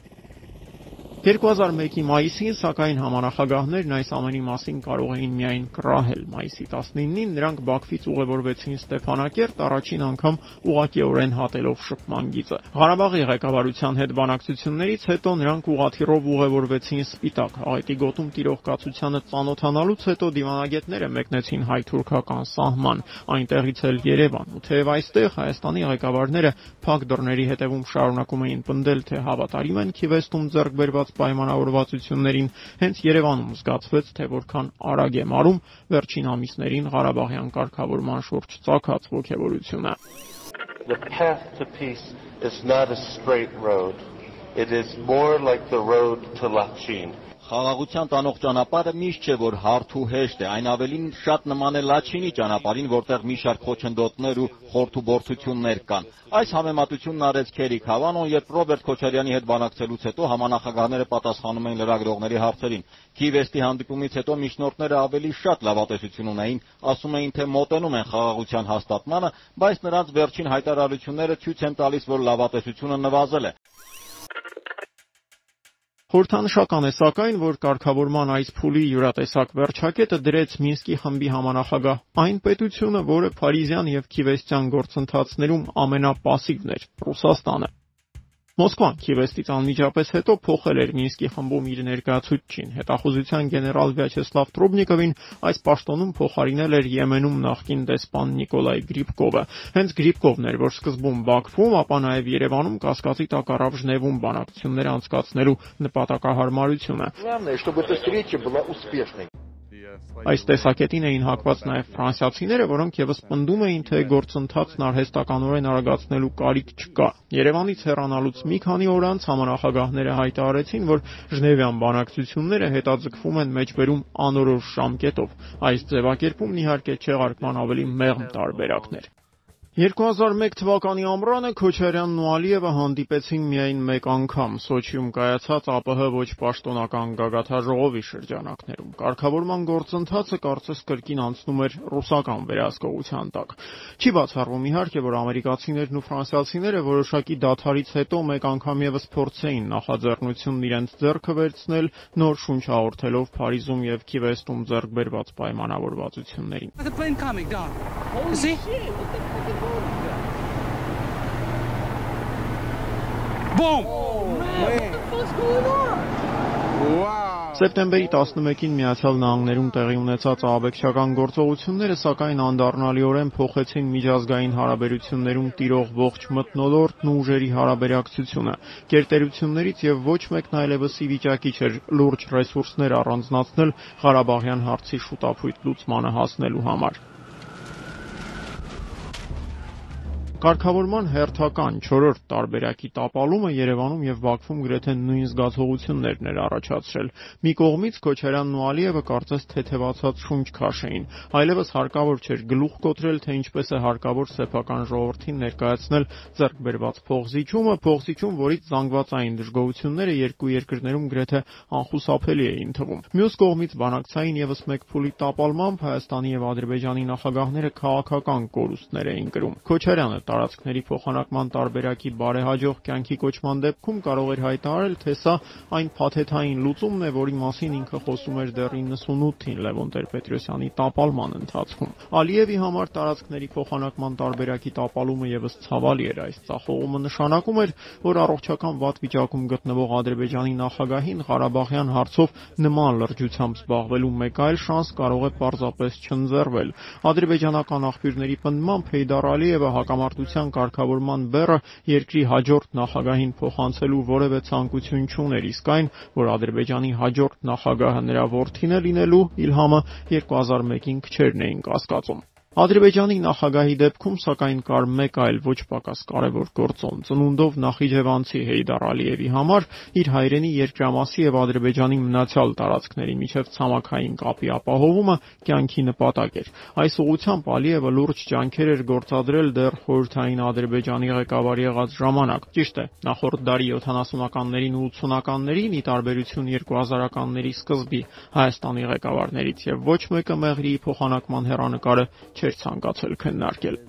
2001-ի մայիսին, սակայն համանախագահներն այս ամենի մասին կարող էին միայն կռահել։ Մայիսի 19-ին նրանք Բաքվից ուղևորվեցին Ստեփանակերտ, առաջին անգամ ուղղակիորեն հատելով շփման գիծը։ Ղարաբաղի ղեկավարության հետ բանակցություններից հետո նրանք ուղաթիռով ուղևորվեցին Սպիտակ։ Աղետի գոտում տիրող կացությանը ծանոթանալուց հետո դիվանագետները մեկնեցին հայ-թուրքական սահման, այնտեղից էլ Երևան։ Ու թեև այստեղ Հայաստանի ղեկավարները փակ դռների հետևում շարունակում էին պնդել, թե հավատարիմ են Քիվեստում ձեռք բերված ստեղծված պայմանավորվածություններին հենց Երևանում զգացվեց, թե որքան արագ է մարում վերջին ամիսներին Ղարաբաղյան կարգավորման շուրջ ցակած ողջավորությունը։ The path to peace is not a straight road. It is more like the road to Lachin. Խաղաղության տանող ճանապարհը միշտ չէ, որ հարթ ու հեշտ է, այն ավելին շատ նման է Լաչինի ճանապարհին, որտեղ մի շարք խոչընդոտներ ու խորթուբորցություններ կան։ Այս համեմատությունն արեց Քերիկ Հավանոն, երբ Ռոբերտ Քոչարյանի հետ բանակցելուց հետո համանախագահները պատասխանում էին լրագրողների հարցերին։ Քիվեստի հանդիպումից հետո միջնորդները ավելի շատ լավատեսություն ունեին, ասում էին, թե մոտենում են խաղաղության հաստատմանը, բայց նրանց վերջին հայտարարությունները ցույց են տալիս, որ լավատեսությունը նվազել է։ Խորհրդանշական է սակայն, որ կարգավորման այս փուլի յուրատեսակ վերջակետը դրեց Մինսկի խմբի համանախագահ. Այն պետությունը, որը Փարիզյան եւ Քիվեստյան գործընթացներում ամենապասիվն էր՝ Ռուսաստանը։ Մոսկվան Քիևստից անմիջապես հետո փոխել էր Մինսկի խմբում իր ներկայացուցչին։ Հետախուզության գեներալ Վյաչեսլավ Տրուբնիկովին այս պաշտոնում փոխարինել էր Եմենում նախկին դեսպան Նիկոլայ Գրիպկովը։ Հենց Գրիպկովն էր, որ սկզբում Բաքվում, ապա նաև Երևանում կասկածի տակ առավ Ժնևում բանակցություններ անցկացնելու նպատակահարմարությունը։ Главное, чтобы эта встреча была успешной. Այս տեսակետին էին հակված նաև ֆրանսիացիները, որոնք եւս պնդում էին, թե գործընթացն արհեստականորեն արագացնելու կարիք չկա։ Երևանից հեռանալուց մի քանի օր անց համանախագահները հայտարարեցին, որ Ժնևյան բանակցությունները հետաձգվում են մեջբերում անորոշ ժամկետով։ Այս ձևակերպումն իհարկե չեղարկման ավելի մեղմ տարբերակներ։ 2001 թվականի ամռանը Քոչարյանն ու Ալիևը հանդիպեցին միայն մեկ անգամ. Սոչիում կայացած ԱՊՀ ոչ պաշտոնական գագաթաժողովի շրջանակներում։ Կարգավորման գործընթացը կարծես կրկին անցնում էր ռուսական վերահսկողության տակ։ Չի բացառվում իհարկե, որ ամերիկացիներն ու ֆրանսիացիները որոշակի դադարից հետո մեկ անգամ եւս փորձեին նախաձեռնությունն իրենց ձեռքը վերցնել նոր շունչ հաղորդելով Փարիզում եւ Քիվեստում ձեռք բերված պայմանավորվածություններին։ Wow. Սեպտեմբերի 11-ին Միացյալ Նահանգներում տեղի ունեցած ահաբեկչական գործողությունները սակայն անդառնալիորեն փոխեցին միջազգային հարաբերություններում տիրող ողջ մթնոլորտն ու ուժերի հարաբերակցությունը։ Գերտերություններից եւ ոչ մեկն այլևս ի վիճակի չէր լուրջ ռեսուրսներ առանձնացնել Ղարաբաղյան հարցի շուտափույթ լուծմանը հասնելու համար։ Կարգավորման հերթական 4-րդ տարբերակի տապալումը Երևանում եւ Բաքվում գրեթե նույն զգացողություններն էր առաջացրել։ Մի կողմից Քոչարյանն ու Ալիևը կարծես թեթևացած շունչ քաշեին, այլևս հարկավոր չէր գլուխ կոտրել, թե ինչպես է հարկավոր սեփական ժողովրդին ներկայացնել ձեռք բերված փողզիջումը, փողզիջում, որից զանգվածային դժգոհությունները երկու երկրներում գրեթե անխուսափելի էին թվում։ Մյուս կողմից բանակցային եւս մեկ փուլի տապալմամբ Հայաստանի եւ Ադրբեջանի նախագահները քաղաքական կորուստներ էին կրում։ Քոչարյանը տարածքների փոխանակման տարբերակի բարեհաջող կյանքի կոչման դեպքում կարող էր հայտարարել, թե սա այն փաթեթային լուծումն է, որի մասին ինքը խոսում էր դեռ 98-ին Լևոն Տեր-Պետրոսյանի տապալման ընթացքում։ Ալիևի համար տարածքների փոխանակման տարբերակի տապալումը եւս ցավալի էր այս ցախողումը նշանակում էր, որ առողջական վատ վիճակում գտնվող Ադրբեջանի նախագահին Ղարաբաղյան հարցով նման լրջությամբ զբաղվելու մեկ այլ շանս կարող է պարզապես չընձեռվել։ Ադրբեջանական աղբյուրների պնդմամբ Հեյդար Ալիևը հակամարտ հակամարտության կարգավորման բեռը երկրի հաջորդ նախագահին փոխանցելու որևէ ցանկություն չուներ, իսկ այն, որ Ադրբեջանի հաջորդ նախագահը նրա որդին է լինելու, Իլհամը 2001-ին քչերն էին կասկածում։ Ադրբեջանի նախագահի դեպքում սակայն կար մեկ այլ ոչ պակաս կարևոր գործոն՝ ծնունդով նախիջևանցի Հեյդար Ալիևի համար իր հայրենի երկրամասի եւ Ադրբեջանի մնացյալ տարածքների միջև ցամաքային կապի ապահովումը կյանքի նպատակ էր։ Այս ուղղությամբ Ալիևը լուրջ ջանքեր էր գործադրել դեռ խորհրդային Ադրբեջանի ղեկավար եղած ժամանակ։ Ճիշտ է, նախորդ դարի 70-ականներին ու 80-ականներին՝ ի տարբերություն 2000-ականների սկզբի Հայաստանի ղեկավարներից, եւ ոչ մեկը Մեղրիի փոխանակման հերանեկարը չէր ցանկացել քննարկել։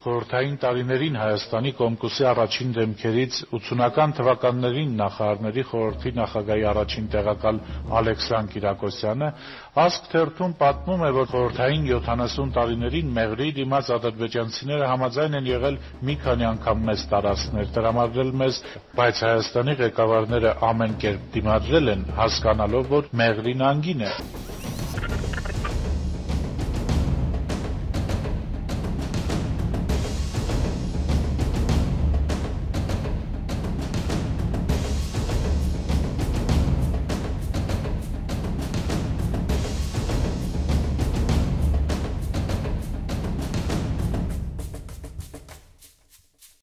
Խորհրդային տարիներին Հայաստանի Կոմկուսի առաջին դեմքերից 80-ական թվականներին նախարարների խորհրդի նախագահի առաջին տեղակալ Ալեքսան Կիրակոսյանը «Ազգ» թերթում պատմում է, որ խորհրդային 70 տարիներին Մեղրիի դիմաց ադրբեջանցիները համաձայն են եղել մի քանի անգամ մեծ տարածքներ տրամադրել մեզ, բայց Հայաստանի ղեկավարները ամեն կերպ դիմադրել են, հասկանալով, որ Մեղրին անգին է։